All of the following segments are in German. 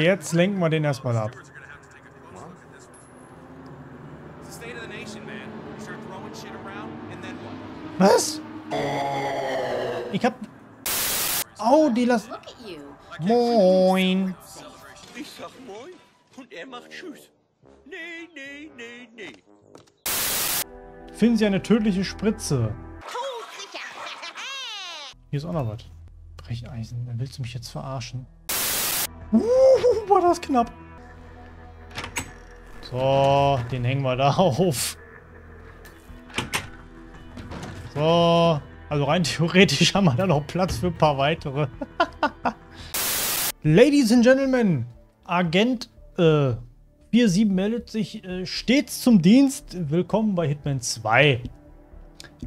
Jetzt lenken wir den erstmal ab. Was? Ich hab... Oh, die lass... Moin. Ich sag Moin und er macht Tschüss. Nee, nee, nee, nee. Finden Sie eine tödliche Spritze. Hier ist auch noch was. Brecheisen. Dann willst du mich jetzt verarschen? Uh, war das knapp. So, den hängen wir da auf. So. Also rein theoretisch haben wir da noch Platz für ein paar weitere. Ladies and Gentlemen, Agent äh, 47 meldet sich äh, stets zum Dienst. Willkommen bei Hitman 2.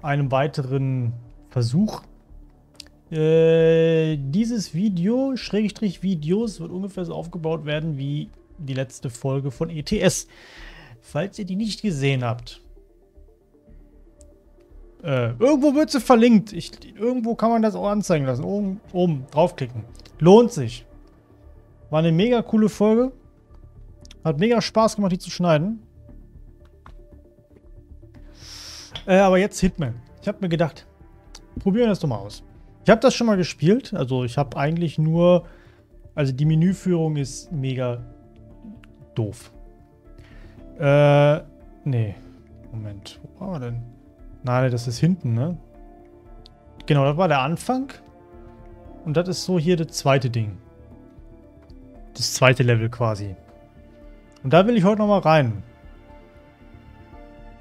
Einem weiteren Versuch. Äh, dieses Video, Schrägstrich Videos, wird ungefähr so aufgebaut werden wie die letzte Folge von ETS. Falls ihr die nicht gesehen habt, äh, irgendwo wird sie verlinkt. Ich, irgendwo kann man das auch anzeigen lassen. Oben, oben draufklicken. Lohnt sich. War eine mega coole Folge. Hat mega Spaß gemacht, die zu schneiden. Äh, aber jetzt Hitman. Ich habe mir gedacht, probieren wir das doch mal aus. Ich habe das schon mal gespielt. Also ich habe eigentlich nur... Also die Menüführung ist mega doof. Äh, nee. Moment, wo war er denn? Nein, das ist hinten, ne? Genau, das war der Anfang. Und das ist so hier das zweite Ding. Das zweite Level quasi. Und da will ich heute nochmal rein.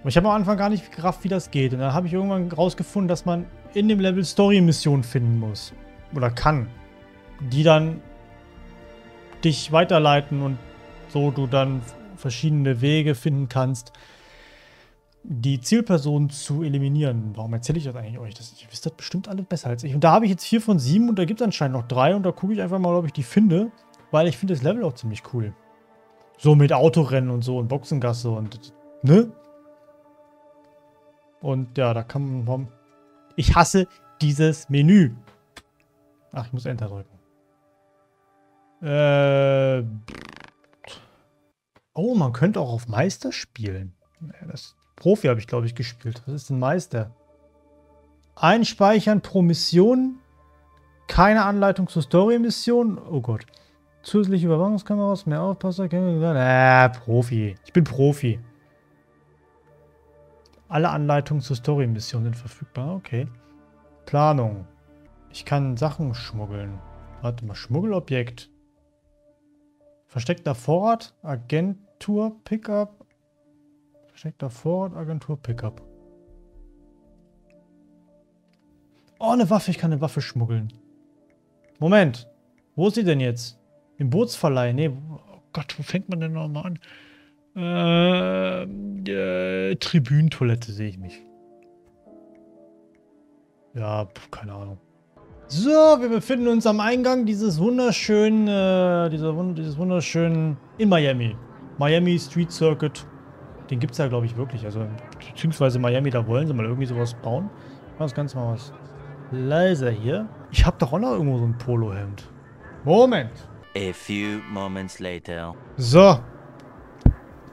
Aber ich habe am Anfang gar nicht gerafft, wie das geht. Und dann habe ich irgendwann rausgefunden, dass man in dem Level Story-Missionen finden muss. Oder kann. Die dann dich weiterleiten und so du dann verschiedene Wege finden kannst, die Zielperson zu eliminieren. Warum erzähle ich das eigentlich euch? Das, ihr wisst das bestimmt alle besser als ich. Und da habe ich jetzt vier von sieben und da gibt es anscheinend noch drei und da gucke ich einfach mal, ob ich die finde, weil ich finde das Level auch ziemlich cool. So mit Autorennen und so und Boxengasse und, ne? Und ja, da kann man... Ich hasse dieses Menü. Ach, ich muss Enter drücken. Äh... Oh, man könnte auch auf Meister spielen. Das Profi habe ich, glaube ich, gespielt. Was ist denn Meister? Einspeichern pro Mission. Keine Anleitung zur Story-Mission. Oh Gott. Zusätzliche Überwachungskameras, mehr Aufpasser. Äh, Profi. Ich bin Profi. Alle Anleitungen zur Story-Mission sind verfügbar. Okay. Planung. Ich kann Sachen schmuggeln. Warte mal, Schmuggelobjekt. Versteckter Vorrat, Agentur, Pickup, Versteckter Vorrat, Agentur, Pickup. Oh, eine Waffe. Ich kann eine Waffe schmuggeln. Moment. Wo ist sie denn jetzt? Im Bootsverleih. Nee, oh Gott, wo fängt man denn nochmal an? Äh, äh, Tribünentoilette sehe ich mich. Ja, keine Ahnung. So, wir befinden uns am Eingang dieses wunderschönen, äh, dieser, dieses wunderschönen, in Miami. Miami Street Circuit den gibt es ja, glaube ich, wirklich. Also, beziehungsweise Miami, da wollen sie mal irgendwie sowas bauen. Das Ganze mal was leiser hier. Ich habe doch auch noch irgendwo so ein Polohemd. Moment. A few moments later. So.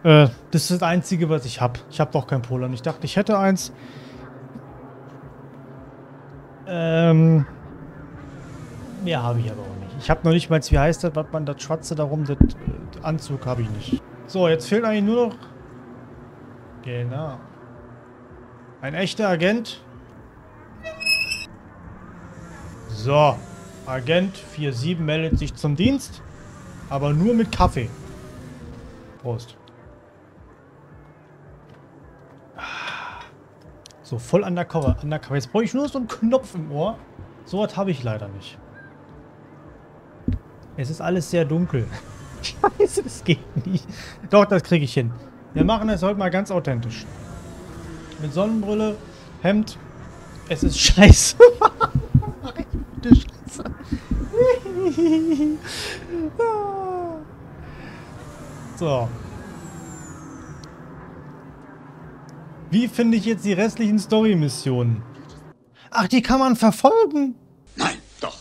Äh, das ist das Einzige, was ich habe. Ich habe doch kein Polo. Und ich dachte, ich hätte eins. Ähm. Mehr habe ich aber auch nicht. Ich habe noch nicht mal, wie heißt das, was man das Schwarze darum, das äh, Anzug habe ich nicht. So, jetzt fehlt eigentlich nur noch Genau. Ein echter Agent. So. Agent 47 meldet sich zum Dienst. Aber nur mit Kaffee. Prost. So, voll undercover. undercover. Jetzt brauche ich nur so einen Knopf im Ohr. So was habe ich leider nicht. Es ist alles sehr dunkel. Scheiße, das geht nicht. Doch, das kriege ich hin. Wir machen es heute mal ganz authentisch. Mit Sonnenbrille, Hemd. Es ist scheiße. scheiße. so. Wie finde ich jetzt die restlichen Story-Missionen? Ach, die kann man verfolgen? Nein, doch.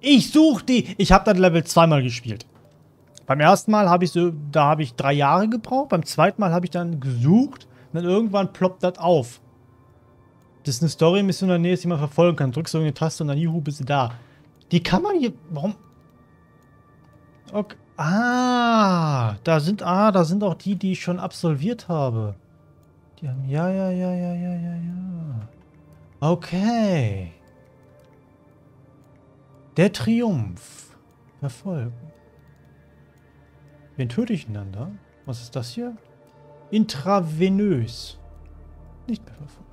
Ich suche die. Ich habe das Level zweimal gespielt. Beim ersten Mal habe ich so, da habe ich drei Jahre gebraucht. Beim zweiten Mal habe ich dann gesucht und dann irgendwann ploppt das auf. Das ist eine Story-Mission in der Nähe, die man verfolgen kann. Drückst du irgendeine Taste und dann juhu, bist du da. Die kann man hier. Warum? Okay. Ah, da sind, ah, da sind auch die, die ich schon absolviert habe. Die haben, ja, ja, ja, ja, ja, ja, ja. Okay. Der Triumph. Verfolgen. Wen töte ich da? Was ist das hier? Intravenös. Nicht mehr verfolgen.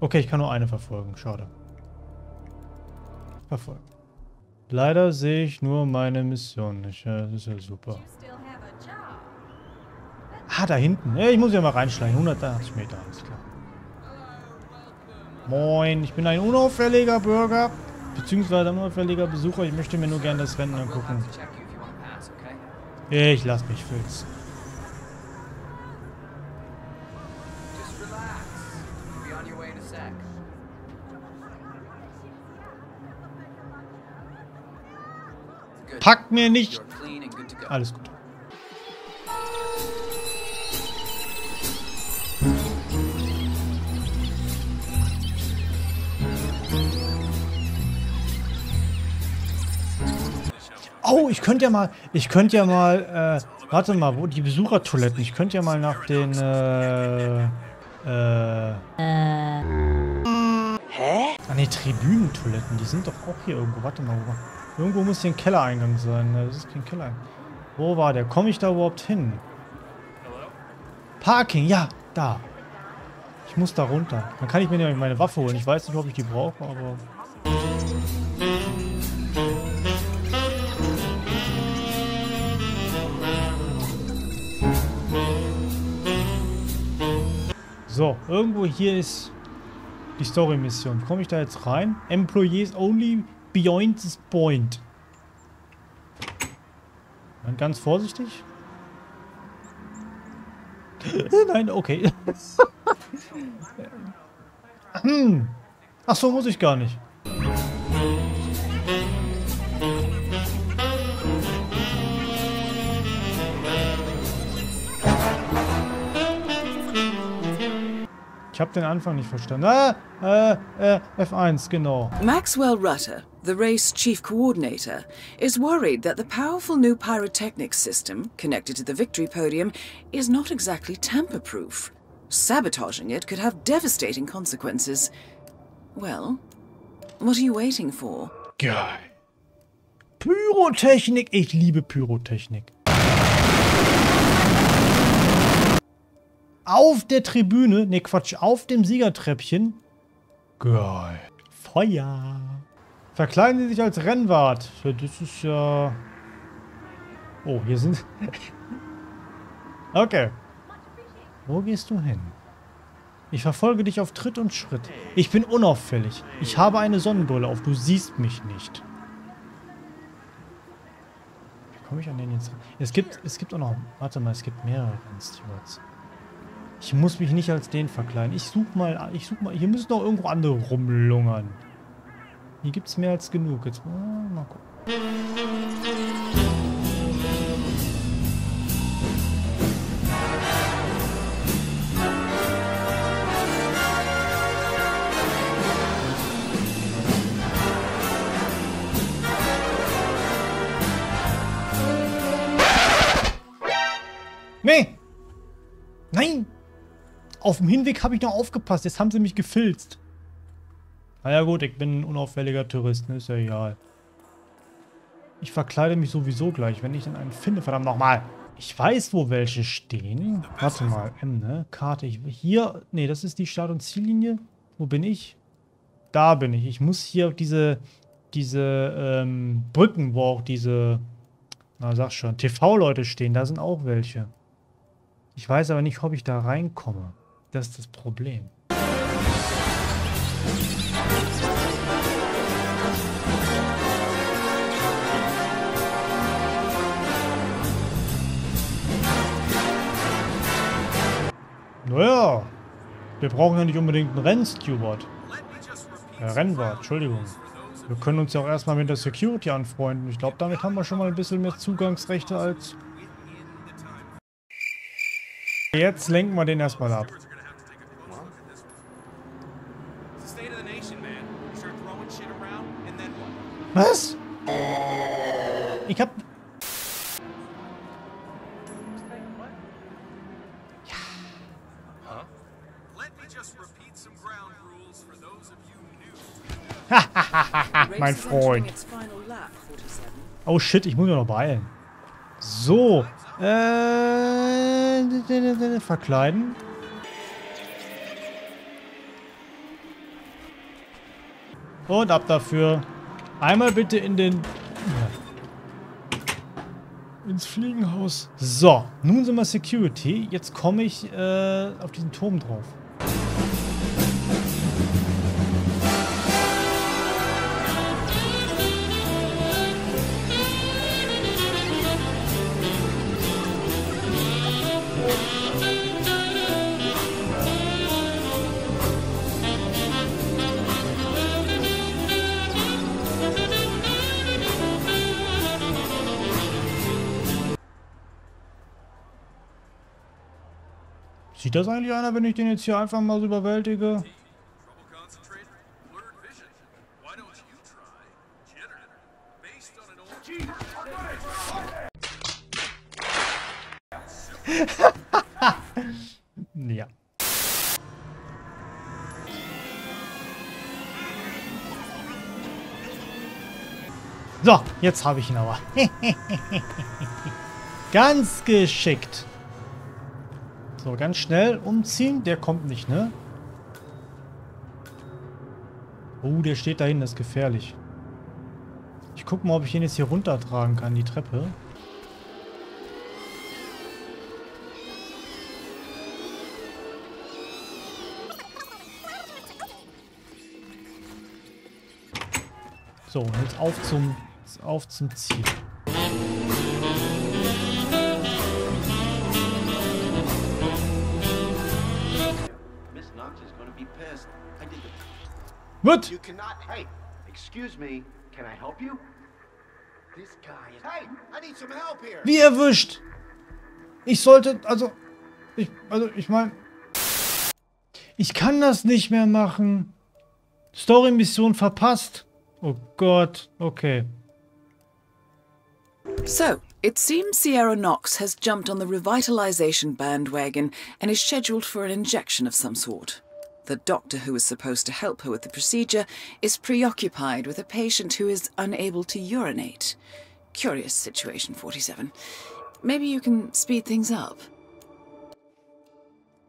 Okay, ich kann nur eine verfolgen. Schade. Verfolgen. Leider sehe ich nur meine Mission nicht. Das ist ja super. Ah, da hinten. Ja, ich muss ja mal reinschleichen. 180 Meter, alles klar. Moin, ich bin ein unauffälliger Bürger. Beziehungsweise ein unauffälliger Besucher. Ich möchte mir nur gerne das Rennen angucken. Ich lass mich filzen. Pack mir nicht. Alles gut. Oh, ich könnte ja mal, ich könnte ja mal, äh, warte mal, wo die Besuchertoiletten? Ich könnte ja mal nach den, äh, äh, Hä? Ah ne, Tribünentoiletten, die sind doch auch hier irgendwo. Warte mal, wo, irgendwo muss hier ein Kellereingang sein. Ne? Das ist kein Kellereingang. Wo war der? Komme ich da überhaupt hin? Parking, ja, da. Ich muss da runter. Dann kann ich mir nämlich meine Waffe holen. Ich weiß nicht, ob ich die brauche, aber... So, irgendwo hier ist die Story-Mission. Komme ich da jetzt rein? Employees only beyond this point. Dann ganz vorsichtig. Nein, okay. hm. Ach so, muss ich gar nicht. Ich habe den Anfang nicht verstanden. Ah, äh, äh, F1, genau. Maxwell Rutter, the race chief coordinator, is worried that the powerful new pyrotechnics system connected to the victory podium is not exactly tamper-proof. Sabotaging it could have devastating consequences. Well, what are you waiting for? Geil. Pyrotechnik. Ich liebe Pyrotechnik. Auf der Tribüne, ne Quatsch, auf dem Siegertreppchen. Geil. Feuer. Verkleiden Sie sich als Rennwart. Das ist ja... Oh, hier sind... okay. Wo gehst du hin? Ich verfolge dich auf Tritt und Schritt. Ich bin unauffällig. Ich habe eine Sonnenbrille auf. Du siehst mich nicht. Wie komme ich an den jetzt ran? Es gibt, es gibt auch noch... Warte mal, es gibt mehrere Rennstewards. Ich muss mich nicht als den verkleiden. Ich such mal, ich such mal, hier müssen noch irgendwo andere rumlungern. Hier gibt es mehr als genug. Jetzt ah, mal gucken. Auf dem Hinweg habe ich noch aufgepasst. Jetzt haben sie mich gefilzt. Naja gut, ich bin ein unauffälliger Tourist. Ne? Ist ja egal. Ich verkleide mich sowieso gleich, wenn ich dann einen finde. Verdammt nochmal. Ich weiß, wo welche stehen. Warte mal. M, ne? Karte. Ich, hier. Ne, das ist die Start- und Ziellinie. Wo bin ich? Da bin ich. Ich muss hier diese, diese ähm, Brücken, wo auch diese, na sag schon, TV-Leute stehen. Da sind auch welche. Ich weiß aber nicht, ob ich da reinkomme. Das ist das Problem. Naja, wir brauchen ja nicht unbedingt einen Rennsteward. Äh, Rennwart, Entschuldigung. Wir können uns ja auch erstmal mit der Security anfreunden. Ich glaube, damit haben wir schon mal ein bisschen mehr Zugangsrechte als... Jetzt lenken wir den erstmal ab. Was? Ich hab... mein Freund. Oh shit, ich muss mich noch beeilen. So. Äh, verkleiden. Und ab dafür. Einmal bitte in den... Ins Fliegenhaus. So, nun sind wir Security. Jetzt komme ich äh, auf diesen Turm drauf. Sieht das eigentlich einer, wenn ich den jetzt hier einfach mal so überwältige? ja. So, jetzt habe ich ihn aber. Ganz geschickt. So, ganz schnell umziehen. Der kommt nicht, ne? Oh, der steht dahin, das ist gefährlich. Ich guck mal, ob ich ihn jetzt hier runtertragen kann, die Treppe. So, jetzt auf zum, auf zum Ziel. What? You cannot. Hey, excuse me. Can I help you? This guy is. Hey, I need some help here. Wie erwischt? Ich sollte, also, ich, also, ich meine, ich kann das nicht mehr machen. Story-Mission verpasst. Oh Gott, okay. So, it seems Sierra Knox has jumped on the revitalization bandwagon and is scheduled for an injection of some sort. The doctor who is supposed to help her with the procedure is preoccupied with a patient who is unable to urinate. Curious situation, 47. Maybe you can speed things up.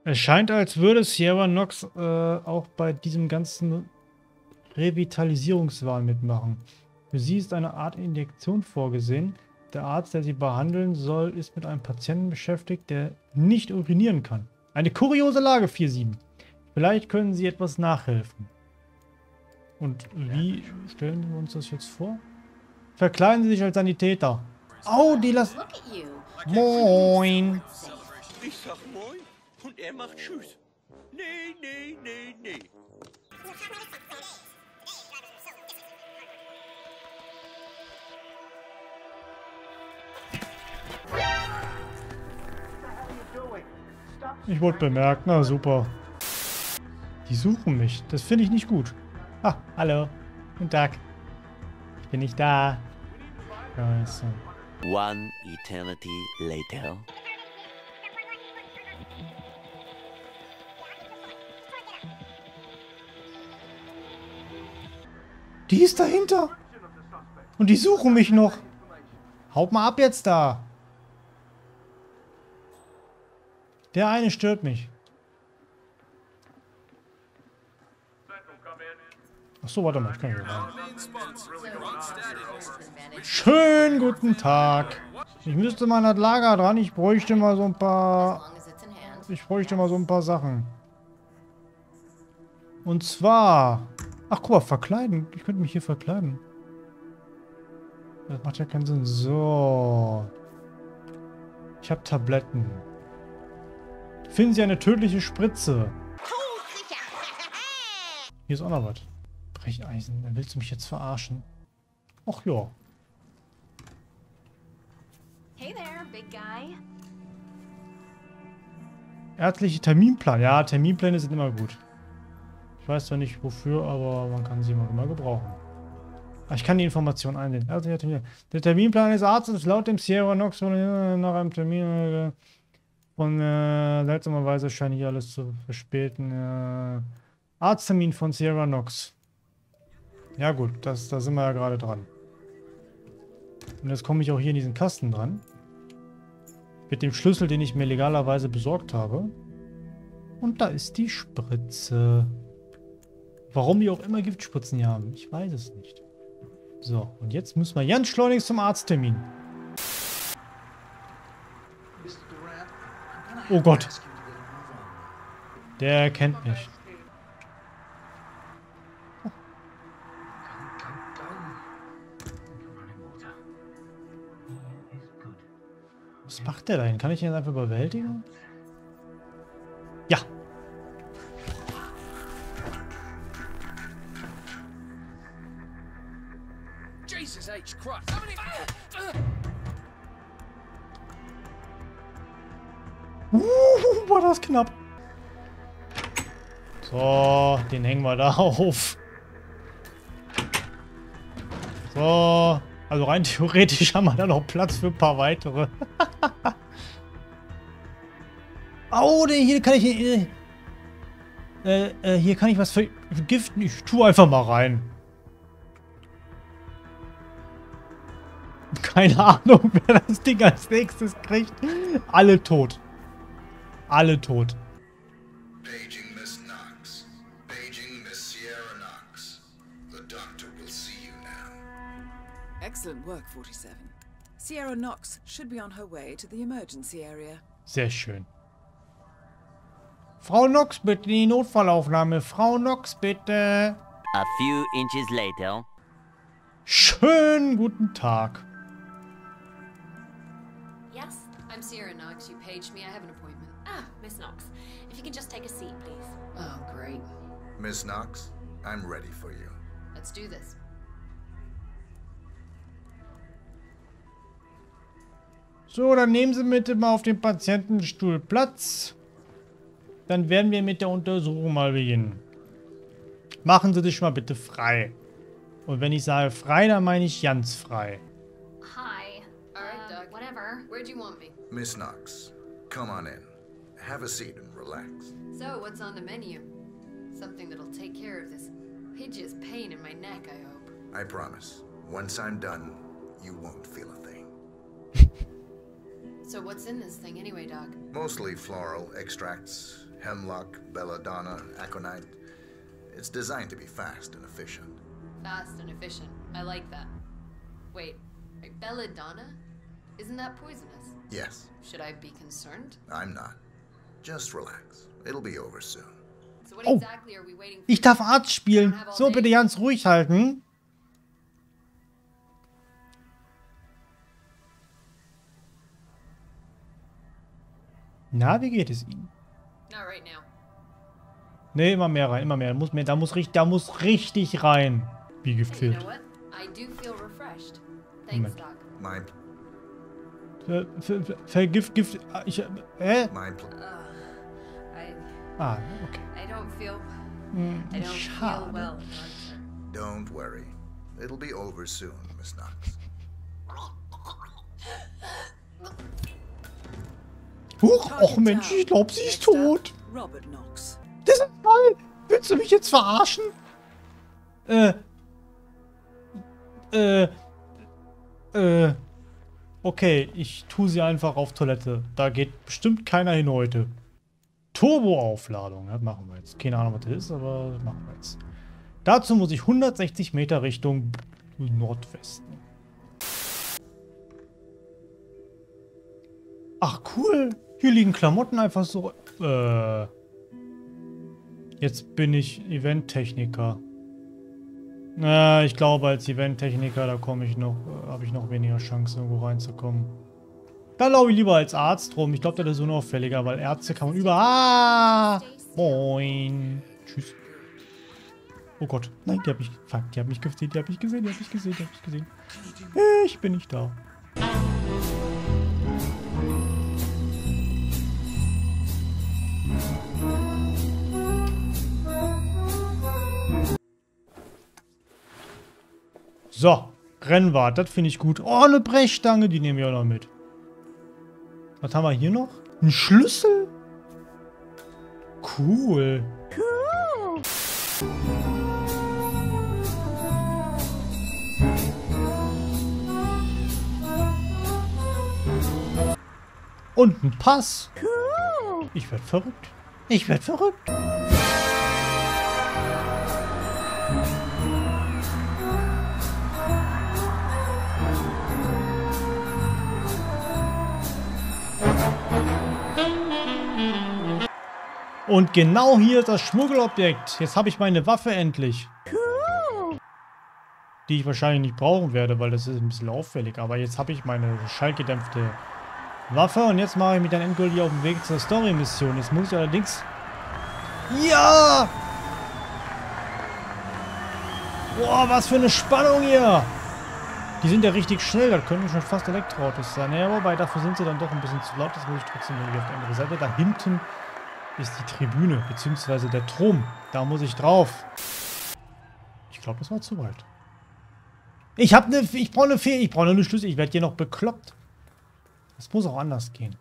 Es scheint, als würde Sierra Knox äh, auch bei diesem ganzen Revitalisierungswahn mitmachen. Für sie ist eine Art Injektion vorgesehen. Der Arzt, der sie behandeln soll, ist mit einem Patienten beschäftigt, der nicht urinieren kann. Eine kuriose Lage, 4-7. Vielleicht können Sie etwas nachhelfen. Und wie stellen wir uns das jetzt vor? Verkleiden Sie sich als Sanitäter. Oh, die lassen... Moin. Ich sag moin und er macht tschüss. Nee, nee, nee, nee. Ich wurde bemerkt. Na super. Die suchen mich. Das finde ich nicht gut. Ah, hallo. Guten Tag. Ich bin nicht da. Scheiße. One eternity later. Die ist dahinter. Und die suchen mich noch. Haut mal ab jetzt da. Der eine stört mich. Achso, warte mal, ich kann hier rein. Schönen guten Tag. Ich müsste mal an das Lager dran. Ich bräuchte mal so ein paar... Ich bräuchte mal so ein paar Sachen. Und zwar... Ach, guck mal, verkleiden. Ich könnte mich hier verkleiden. Das macht ja keinen Sinn. So. Ich habe Tabletten. Finden Sie eine tödliche Spritze. Hier ist auch noch was. Brecheisen. Dann willst du mich jetzt verarschen? Ach ja. Hey there, big guy. Ärztliche Terminplan. Ja, Terminpläne sind immer gut. Ich weiß zwar nicht wofür, aber man kann sie immer, immer gebrauchen. Ah, ich kann die Information einsehen. Ärztlicher Termin. Der Terminplan des Arztes laut dem Sierra Nox äh, nach einem Termin äh, von äh, seltsamerweise scheint hier alles zu verspäten. Äh, Arzttermin von Sierra Nox. Ja gut, das, da sind wir ja gerade dran. Und jetzt komme ich auch hier in diesen Kasten dran. Mit dem Schlüssel, den ich mir legalerweise besorgt habe. Und da ist die Spritze. Warum die auch immer Giftspritzen hier haben, ich weiß es nicht. So, und jetzt müssen wir ganz schleunigst zum Arzttermin. Oh Gott. Der kennt mich. Was macht der da hin? Kann ich ihn jetzt einfach überwältigen? Ja. Jesus H. Christ. How many... Uh, war das knapp. So, den hängen wir da auf. So. Also rein theoretisch haben wir da noch Platz für ein paar weitere. oh, hier kann ich... Äh, äh, äh, hier kann ich was vergiften. Ich tue einfach mal rein. Keine Ahnung, wer das Ding als nächstes kriegt. Alle tot. Alle tot. Paging Miss Knox. Paging Miss Sierra Knox. The doctor will see you now. Excellent work, 47. Sierra Knox should be on her way to the emergency area. Sehr schön. Frau Knox, bitte in die Notfallaufnahme. Frau Knox, bitte. A few inches later. Schönen guten Tag. Yes, I'm Sierra Knox. You paged me. I have an appointment. Ah, Miss Knox. If you can just take a seat, please. Oh, great. Miss Knox, I'm ready for you. Let's do this. So, dann nehmen Sie bitte mal auf dem Patientenstuhl Platz. Dann werden wir mit der Untersuchung mal beginnen. Machen Sie sich mal bitte frei. Und wenn ich sage frei, dann meine ich ganz frei. Hi. All right, Uh, Doc. Whatever. Where'd you want me? Miss Knox, come on in. Have a seat and relax. So, what's on the menu? Something that'll take care of this hideous pain in my neck, I hope. I promise. Once I'm done, you won't feel a thing. So, what's in this thing anyway, Doc? Mostly floral extracts, hemlock, belladonna, aconite. It's designed to be fast and efficient. Fast and efficient. I like that. Wait, wait, belladonna? Isn't that poisonous? Yes, Should I be concerned? I'm not. Just relax. It'll be over soon. So, what Oh. exactly are we waiting for? Ich darf Arzt spielen. So, bitte ganz ruhig halten. Na, wie geht es Ihnen? Not right now. Ne, immer mehr rein, immer mehr. Da muss, mehr, da muss, richtig, da muss richtig rein. Wie Gift Hey, you fehlt. feel Moment. Doc. My Ver, ver, ver, Vergift, Gift. ah, Ich, äh, hä? I Ah, okay. I don't feel Hm, I don't feel Schade. well, Doctor. Don't worry. It'll be over soon, Miss Knox. Huch, och Mensch, ich glaub, sie ist tot. Das ist toll. Willst du mich jetzt verarschen? Äh. Äh. Äh. Okay, ich tue sie einfach auf Toilette. Da geht bestimmt keiner hin heute. Turboaufladung. Das machen wir jetzt. Keine Ahnung, was das ist, aber das machen wir jetzt. Dazu muss ich 160 Meter Richtung Nordwesten. Ach, cool. Hier liegen Klamotten einfach so. Äh. Jetzt bin ich Eventtechniker. Na, ich glaube, als Eventtechniker, da komme ich noch, äh, habe ich noch weniger Chancen, irgendwo reinzukommen. Da laufe ich lieber als Arzt rum. Ich glaube, das ist unauffälliger, weil Ärzte kann man über. Ah! Moin. Tschüss. Oh Gott. Nein, die hat mich... Fuck, die hat mich gesehen, die hat mich gesehen, die hat mich gesehen, die hat mich gesehen. Ich bin nicht da. So, Rennwart, das finde ich gut. Oh, eine Brechstange, die nehmen wir auch noch mit. Was haben wir hier noch? Ein Schlüssel? Cool. Und ein Pass. Ich werd verrückt. Ich werd verrückt. Und genau hier ist das Schmuggelobjekt. Jetzt habe ich meine Waffe endlich. Die ich wahrscheinlich nicht brauchen werde, weil das ist ein bisschen auffällig. Aber jetzt habe ich meine schallgedämpfte Waffe. Und jetzt mache ich mich dann endgültig auf den Weg zur Story-Mission. Jetzt muss ich allerdings... Ja! Boah, was für eine Spannung hier! Die sind ja richtig schnell, das könnten schon fast Elektroautos sein. Naja, wobei, dafür sind sie dann doch ein bisschen zu laut. Das muss ich trotzdem irgendwie auf die andere Seite. Da hinten ist die Tribüne, beziehungsweise der Turm. Da muss ich drauf. Ich glaube, das war zu weit. Ich habe eine, ich brauche eine Fee, ich brauche eine Schlüssel. Ich werde hier noch bekloppt. Das muss auch anders gehen.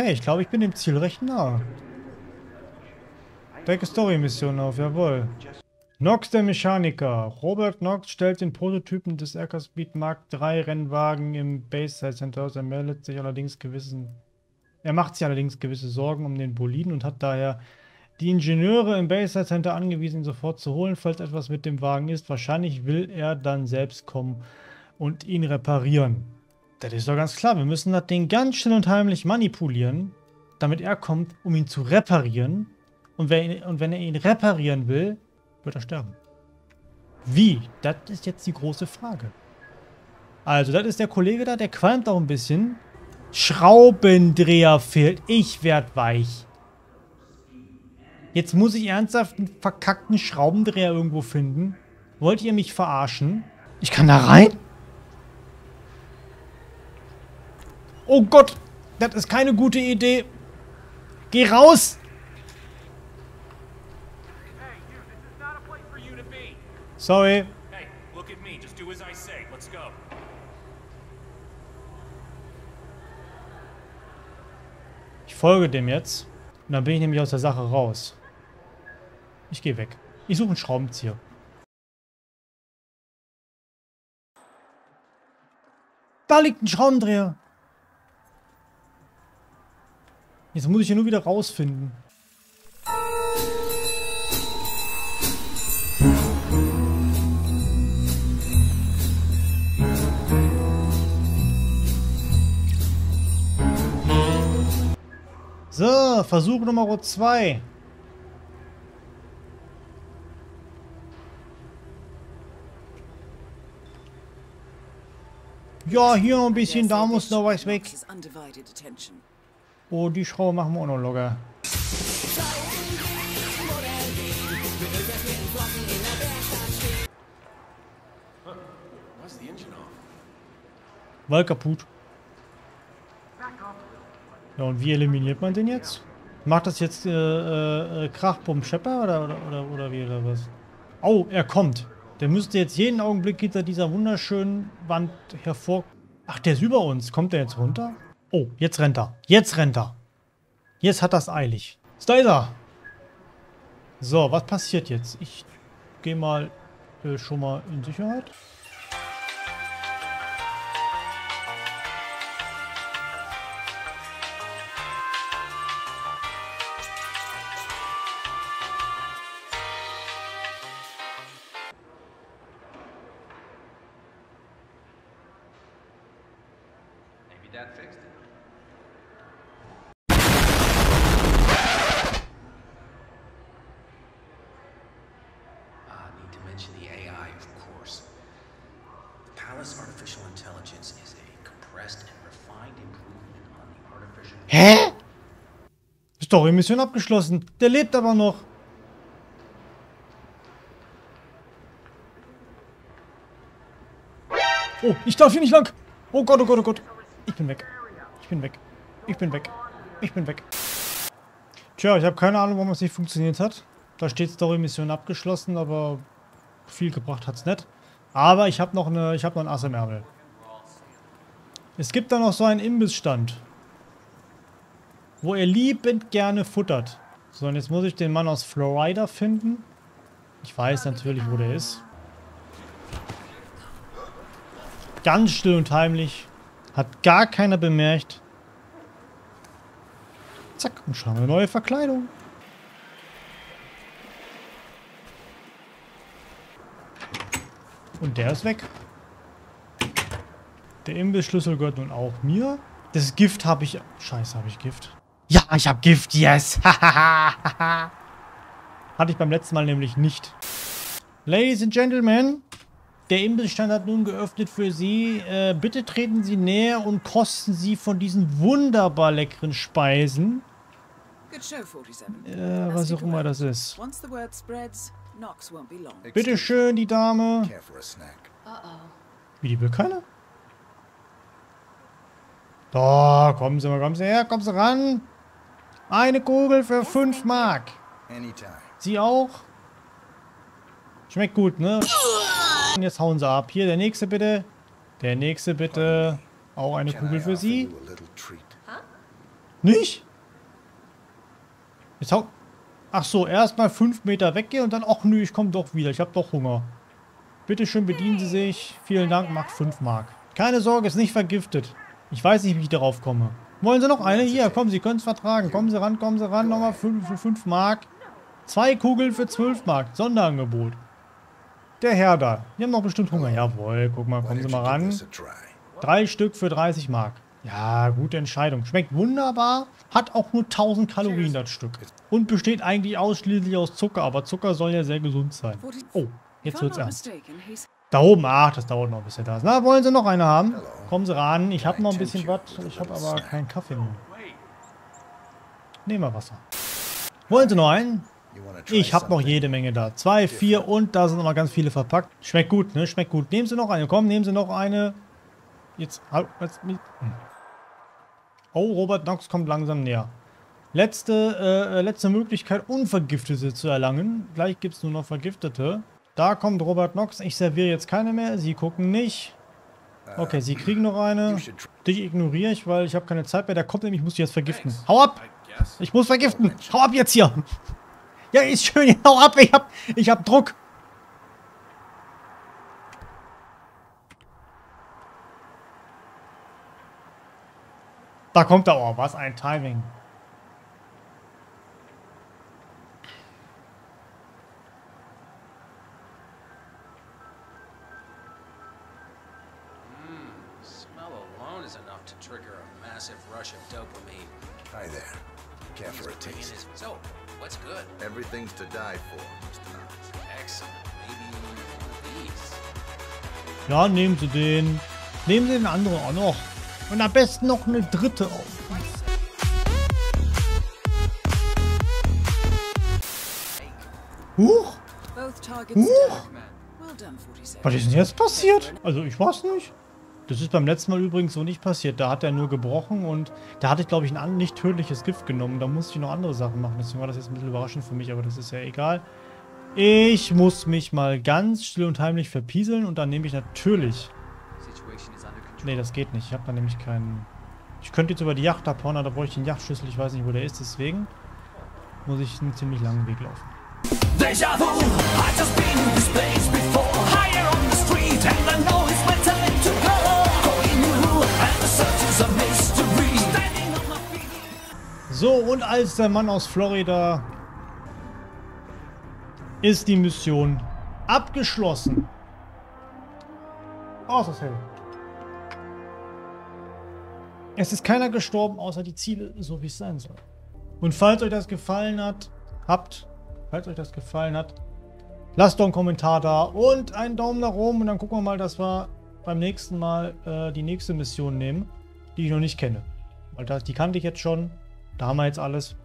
Okay, ich glaube, ich bin dem Ziel recht nah. Decke Story-Mission auf, jawohl. Nox der Mechaniker. Robert Knox stellt den Prototypen des Aircar Speed Mark III Rennwagen im Bayside Center aus. Er meldet sich allerdings gewissen... Er macht sich allerdings gewisse Sorgen um den Boliden und hat daher die Ingenieure im Bayside Center angewiesen, ihn sofort zu holen, falls etwas mit dem Wagen ist. Wahrscheinlich will er dann selbst kommen und ihn reparieren. Das ist doch ganz klar. Wir müssen das Ding ganz schnell und heimlich manipulieren, damit er kommt, um ihn zu reparieren. Und wenn, und wenn er ihn reparieren will, wird er sterben. Wie? Das ist jetzt die große Frage. Also, das ist der Kollege da, der qualmt auch ein bisschen. Schraubendreher fehlt. Ich werd weich. Jetzt muss ich ernsthaft einen verkackten Schraubendreher irgendwo finden. Wollt ihr mich verarschen? Ich kann da rein? Oh Gott, das ist keine gute Idee. Geh raus! Sorry. Hey, look at me. Just do as I say. Let's go. Ich folge dem jetzt. Und dann bin ich nämlich aus der Sache raus. Ich gehe weg. Ich suche einen Schraubenzieher. Da liegt ein Schraubendreher. Jetzt muss ich hier nur wieder rausfinden. So, Versuch Nummer 2. Ja, hier noch ein bisschen, da muss noch was weg. Oh, die Schraube machen wir auch noch locker. Weil kaputt. Ja, und wie eliminiert man den jetzt? Macht das jetzt äh, äh, äh, Krachbumm Schepper oder, oder, oder, oder wie oder was? Oh, er kommt. Der müsste jetzt jeden Augenblick hinter dieser wunderschönen Wand hervor... Ach, der ist über uns. Kommt der jetzt runter? Oh, jetzt rennt er. Jetzt rennt er. Jetzt hat das eilig. Da ist er. So, was passiert jetzt? Ich gehe mal äh, schon mal in Sicherheit. Story-Mission abgeschlossen. Der lebt aber noch. Oh, ich darf hier nicht lang. Oh Gott, oh Gott, oh Gott. Ich bin weg. Ich bin weg. Ich bin weg. Ich bin weg. Tja, ich habe keine Ahnung, warum es nicht funktioniert hat. Da steht Story-Mission abgeschlossen, aber viel gebracht hat es nicht. Aber ich habe noch, eine, hab noch ein Ass im Ärmel. Es gibt da noch so einen Imbissstand. Wo er liebend gerne futtert. So, und jetzt muss ich den Mann aus Florida finden. Ich weiß natürlich, wo der ist. Ganz still und heimlich. Hat gar keiner bemerkt. Zack, und schon haben wir neue Verkleidung. Und der ist weg. Der Imbissschlüssel gehört nun auch mir. Das Gift habe ich... Scheiße, habe ich Gift. Ja, ich habe Gift, yes. Hatte ich beim letzten Mal nämlich nicht. Ladies and Gentlemen, der Imbissstand hat nun geöffnet für Sie. Äh, bitte treten Sie näher und kosten Sie von diesen wunderbar leckeren Speisen. Good show, 47. Äh, was auch immer das ist. Bitte schön, die Dame. Wie, die will keiner? Da, kommen Sie mal, kommen Sie her, kommen Sie ran. Eine Kugel für 5 Mark. Sie auch? Schmeckt gut, ne? Und jetzt hauen sie ab. Hier, der nächste bitte. Der nächste bitte. Auch eine Kugel für Sie. Nicht? Jetzt hau... Ach so, erstmal 5 Meter weggehen und dann... Ach nö, ich komme doch wieder. Ich habe doch Hunger. Bitte schön, bedienen Sie sich. Vielen Dank, macht 5 Mark. Keine Sorge, ist nicht vergiftet. Ich weiß nicht, wie ich darauf komme. Wollen Sie noch eine? Hier, kommen, Sie können es vertragen. Kommen Sie ran, kommen Sie ran. Nochmal 5 für 5 Mark. Zwei Kugeln für 12 Mark. Sonderangebot. Der Herr da. Die haben noch bestimmt Hunger. Jawohl, guck mal, kommen Sie mal ran. Drei Stück für 30 Mark. Ja, gute Entscheidung. Schmeckt wunderbar. Hat auch nur 1000 Kalorien das Stück. Und besteht eigentlich ausschließlich aus Zucker. Aber Zucker soll ja sehr gesund sein. Oh, jetzt wird's ernst. Da oben, ach, das dauert noch ein bisschen da. Na, wollen Sie noch eine haben? Kommen Sie ran. Ich habe noch ein bisschen was. Ich habe aber keinen Kaffee mehr. Nehmen wir Wasser. Wollen Sie noch einen? Ich habe noch jede Menge da. Zwei, vier und da sind noch ganz viele verpackt. Schmeckt gut, ne? Schmeckt gut. Nehmen Sie noch eine. Komm, nehmen Sie noch eine. Jetzt. jetzt hm. Oh, Robert Knox kommt langsam näher. Letzte, äh, äh, letzte Möglichkeit, Unvergiftete zu erlangen. Gleich gibt es nur noch Vergiftete. Da kommt Robert Knox. Ich serviere jetzt keine mehr. Sie gucken nicht. Okay, Sie kriegen noch eine. Dich ignoriere ich, weil ich habe keine Zeit mehr. Der kommt nämlich, ich muss dich jetzt vergiften. Hau ab! Ich muss vergiften. Hau ab jetzt hier. Ja, ist schön. Hau ab. Ich hab, ich hab Druck. Da kommt er. Oh, was ein Timing. Ja, nehmen Sie den. Nehmen Sie den anderen auch noch. Und am besten noch eine dritte auf. Huch, Huch. down. Well done, 47. was ist denn jetzt passiert? Also ich weiß nicht. Das ist beim letzten Mal übrigens so nicht passiert. Da hat er nur gebrochen und da hatte ich, glaube ich, ein nicht tödliches Gift genommen. Da musste ich noch andere Sachen machen. Deswegen war das jetzt ein bisschen überraschend für mich, aber das ist ja egal. Ich muss mich mal ganz still und heimlich verpieseln und dann nehme ich natürlich... Nee, das geht nicht. Ich habe da nämlich keinen... Ich könnte jetzt über die Yacht abhauen, aber da brauche ich den Yachtschlüssel. Ich weiß nicht, wo der ist. Deswegen muss ich einen ziemlich langen Weg laufen. Deja vu, I've just been in this place before. Higher on the street, and I know it's my time to go. Going new, and the search is a mystery. Standing on my feet. So, und als der Mann aus Florida ist die Mission abgeschlossen. Das hell. Es ist keiner gestorben, außer die Ziele, so wie es sein soll. Und falls euch das gefallen hat, habt, falls euch das gefallen hat, lasst doch einen Kommentar da und einen Daumen nach oben und dann gucken wir mal, dass wir beim nächsten Mal äh, die nächste Mission nehmen, die ich noch nicht kenne. Weil das, die kannte ich jetzt schon. Da haben wir jetzt alles.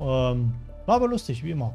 Ähm, war aber lustig, wie immer.